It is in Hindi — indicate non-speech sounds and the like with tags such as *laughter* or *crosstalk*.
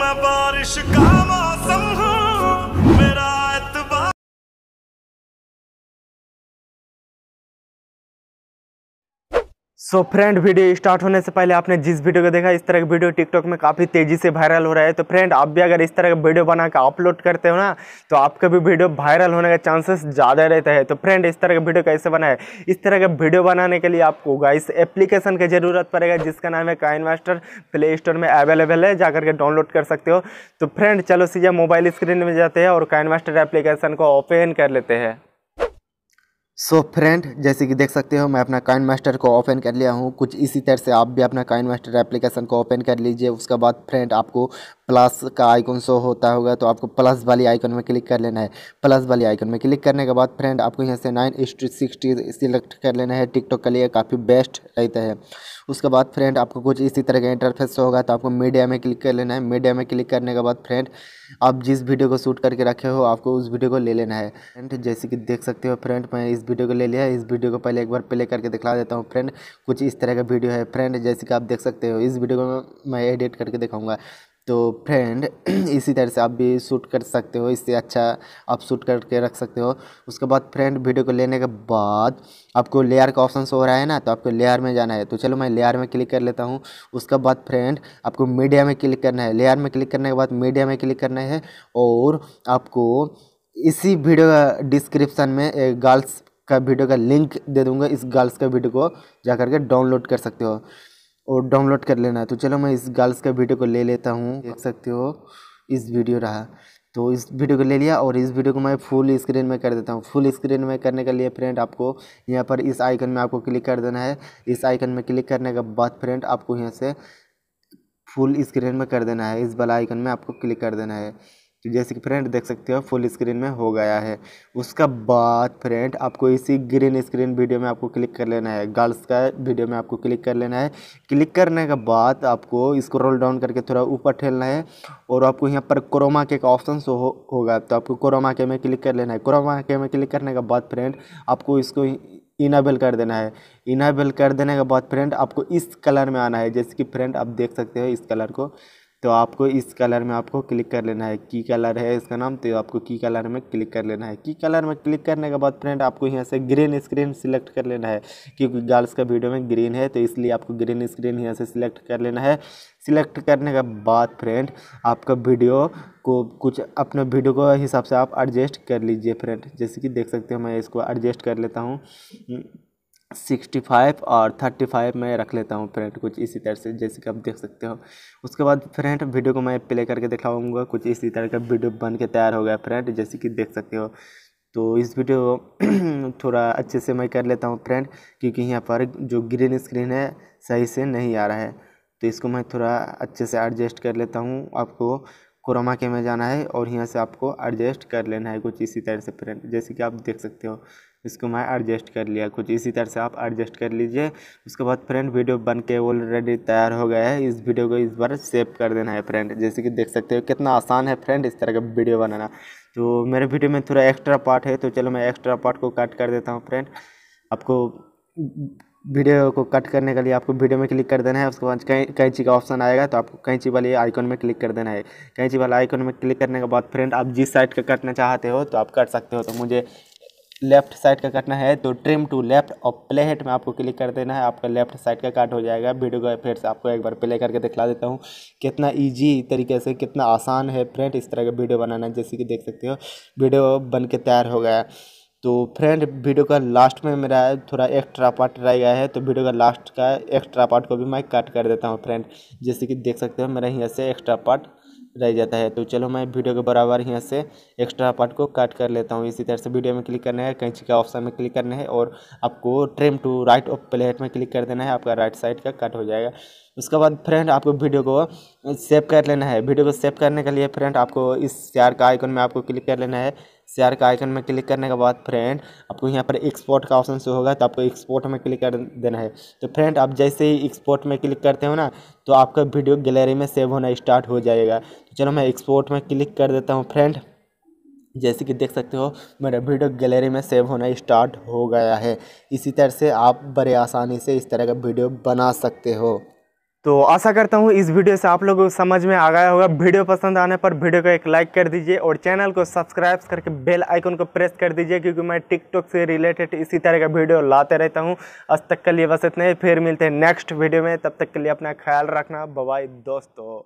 मैं बारिश का मौसम so so friend video start होने से पहले आपने जिस वीडियो को देखा, इस तरह का वीडियो टिकटॉक में काफ़ी तेज़ी से वायरल हो रहा है। तो फ्रेंड आप भी अगर इस तरह का वीडियो बना के अपलोड करते हो ना तो आपका भी वीडियो वायरल होने का चांसेस ज़्यादा रहता है। तो फ्रेंड इस तरह का वीडियो कैसे बनाए इस तरह का वीडियो बनाने के लिए आपको गाइस एप्लीकेशन की ज़रूरत पड़ेगा, जिसका नाम है काइन मास्टर प्ले स्टोर में अवेलेबल है, जाकर के डाउनलोड कर सकते हो। तो फ्रेंड चलो सीधा मोबाइल स्क्रीन में जाते हैं और काइन मास्टर एप्लीकेशन को ओपन कर लेते हैं। सो so फ्रेंड जैसे कि देख सकते हो, मैं अपना काइन मास्टर को ओपन कर लिया हूँ। कुछ इसी तरह से आप भी अपना काइन मास्टर एप्लीकेशन को ओपन कर लीजिए। उसके बाद फ्रेंड आपको प्लस का आइकन शो होता होगा तो आपको प्लस वाली आइकन में क्लिक कर लेना है। प्लस वाली आइकन में क्लिक करने के बाद फ्रेंड, आपको यहाँ से नाइन इस्ट सिक्सटी सिलेक्ट कर लेना है। टिकटॉक के लिए काफ़ी बेस्ट रहता है। उसके बाद फ्रेंड, आपको कुछ इसी तरह का इंटरफेस होगा तो आपको मीडिया में क्लिक कर लेना है। मीडिया में क्लिक करने के बाद फ्रेंड, आप जिस वीडियो को शूट करके रखे हो, आपको उस वीडियो को ले लेना है। फ्रेंड, जैसे कि देख सकते हो फ्रेंड, मैं इस वीडियो को ले लिया इस वीडियो को पहले एक बार प्ले करके दिखला देता हूँ फ्रेंड, कुछ इस तरह का वीडियो है। फ्रेंड, जैसे कि आप देख सकते हो, इस वीडियो को मैं एडिट करके दिखाऊँगा। तो फ्रेंड *clears throat* इसी तरह से आप भी शूट कर सकते हो, इससे अच्छा आप शूट करके रख सकते हो। उसके बाद फ्रेंड वीडियो को लेने के बाद आपको लेयर का ऑप्शन हो रहा है ना तो आपको लेयर में जाना है। तो चलो मैं लेयर में क्लिक कर लेता हूँ। उसके बाद फ्रेंड आपको मीडिया में क्लिक करना है। लेयर में क्लिक करने के बाद मीडिया में क्लिक करना है और आपको इसी वीडियो का डिस्क्रिप्सन में गर्ल्स का वीडियो का लिंक दे दूँगा। इस गर्ल्स का वीडियो को जा करके डाउनलोड कर सकते हो। और डाउनलोड कर लेना। है तो चलो मैं इस गर्ल्स का वीडियो को ले लेता हूँ। देख सकते हो, इस वीडियो रहा। तो इस वीडियो को ले लिया और इस वीडियो को मैं फुल स्क्रीन में कर देता हूँ। फुल स्क्रीन में करने के लिए फ्रेंड आपको यहाँ पर इस आइकन में आपको क्लिक कर देना है। इस आइकन में क्लिक करने के बाद फ्रेंड आपको यहाँ से फुल स्क्रीन में कर देना है। इस वाला आइकन में आपको क्लिक कर देना है। तो जैसे कि फ्रेंड देख सकते हो फुल स्क्रीन में हो गया है। उसका बाद फ्रेंड आपको इसी ग्रीन स्क्रीन वीडियो में आपको क्लिक कर लेना है। गर्ल्स का वीडियो में आपको क्लिक कर लेना है। क्लिक करने के बाद आपको इसको रोल डाउन करके थोड़ा ऊपर ठेलना है और आपको यहाँ पर क्रोमा के का ऑप्शन हो, होगा। तो आपको क्रोमा के में क्लिक कर लेना है। क्रोमा के में क्लिक करने के बाद फ्रेंड आपको इसको इनाबल कर देना है। इनाबल कर देने के बाद फ्रेंड आपको इस कलर में आना है। जैसे कि फ्रेंड आप देख सकते हो इस कलर को। तो आपको इस कलर में आपको क्लिक कर लेना है की कलर है इसका नाम तो आपको की कलर में क्लिक कर लेना है। की कलर में क्लिक करने के बाद फ्रेंड आपको यहाँ से ग्रीन स्क्रीन सिलेक्ट कर लेना है, क्योंकि गर्ल्स का वीडियो में ग्रीन है तो इसलिए आपको ग्रीन स्क्रीन यहाँ से सिलेक्ट कर लेना है। सिलेक्ट करने के बाद फ्रेंड आपका वीडियो को कुछ अपने वीडियो को हिसाब से आप एडजस्ट कर लीजिए फ्रेंड। जैसे कि देख सकते हो मैं इसको एडजस्ट कर लेता हूँ। सिक्सटी फाइव और थर्टी फाइव में रख लेता हूँ फ्रेंड कुछ इसी तरह से, जैसे कि आप देख सकते हो। उसके बाद फ्रेंड वीडियो को मैं प्ले करके दिखाऊँगा, कुछ इसी तरह का वीडियो बन के तैयार हो गया फ्रेंड जैसे कि देख सकते हो। तो इस वीडियो *clears throat* थोड़ा अच्छे से मैं कर लेता हूँ फ्रेंड क्योंकि यहाँ पर जो ग्रीन स्क्रीन है, सही से नहीं आ रहा है। तो इसको मैं थोड़ा अच्छे से एडजस्ट कर लेता हूँ, आपको क्रोमा के में जाना है और यहाँ से आपको एडजस्ट कर लेना है कुछ इसी तरह से फ्रेंड जैसे कि आप देख सकते हो। इसको मैं एडजस्ट कर लिया। कुछ इसी तरह से आप एडजस्ट कर लीजिए। उसके बाद फ्रेंड वीडियो बन के ऑलरेडी तैयार हो गया है। इस वीडियो को इस बार सेव कर देना है फ्रेंड जैसे कि देख सकते हो कितना आसान है फ्रेंड इस तरह का वीडियो बनाना। तो मेरे वीडियो में थोड़ा एक्स्ट्रा पार्ट है तो चलो मैं एक्स्ट्रा पार्ट को कट कर देता हूँ फ्रेंड आपको वीडियो को कट करने के लिए आपको वीडियो में क्लिक कर देना है। उसके बाद कहीं कैंची का ऑप्शन आएगा तो आपको कैंची वाले आइकन में क्लिक कर देना है। कैंची वाला आइकन में क्लिक करने के बाद फ्रेंड आप जिस साइड का कटना चाहते हो तो आप कट सकते हो। तो मुझे लेफ़्ट साइड का काटना है तो ट्रिम टू लेफ़्ट और प्ले हेड में आपको क्लिक कर देना है, आपका लेफ़्ट साइड का काट हो जाएगा। वीडियो को फिर से आपको एक बार प्ले करके दिखला देता हूँ। कितना इजी तरीके से, कितना आसान है फ्रेंड इस तरह का वीडियो बनाना, जैसे कि देख सकते हो। वीडियो बन के तैयार हो गया। तो फ्रेंड वीडियो का लास्ट में मेरा थोड़ा एक्स्ट्रा पार्ट रह गया है तो वीडियो का लास्ट का एक्स्ट्रा पार्ट को भी मैं कट कर देता हूँ फ्रेंड जैसे कि देख सकते हो, मेरा यहाँ से एक्स्ट्रा पार्ट रह जाता है। तो चलो मैं वीडियो के बराबर यहाँ से एक्स्ट्रा पार्ट को कट कर लेता हूँ। इसी तरह से वीडियो में क्लिक करना है कैंची का ऑप्शन में क्लिक करना है और आपको trim to right of plate में क्लिक कर देना है, आपका राइट साइड का कट हो जाएगा। उसके बाद फ्रेंड आपको वीडियो को सेव कर लेना है। वीडियो को सेव करने के लिए फ्रेंड आपको इस चार का आइकन में आपको क्लिक कर लेना है। शेयर का आइकन में क्लिक करने के बाद फ्रेंड आपको यहाँ पर एक्सपोर्ट का ऑप्शन शो होगा तो आपको एक्सपोर्ट में क्लिक कर देना है। तो फ्रेंड आप जैसे ही एक्सपोर्ट में क्लिक करते हो ना तो आपका वीडियो गैलरी में सेव होना स्टार्ट हो जाएगा। तो चलो मैं एक्सपोर्ट में क्लिक कर देता हूँ फ्रेंड जैसे कि देख सकते हो, मेरा वीडियो गैलरी में सेव होना स्टार्ट हो गया है। इसी तरह से आप बड़े आसानी से इस तरह का वीडियो बना सकते हो। तो आशा करता हूँ इस वीडियो से आप लोगों को समझ में आ गया होगा। वीडियो पसंद आने पर वीडियो को एक लाइक कर दीजिए और चैनल को सब्सक्राइब करके बेल आइकन को प्रेस कर दीजिए, क्योंकि मैं टिकटॉक से रिलेटेड इसी तरह का वीडियो लाते रहता हूँ। आज तक के लिए बस इतना ही। फिर मिलते हैं नेक्स्ट वीडियो में। तब तक के लिए अपना ख्याल रखना। बबाई दोस्तों।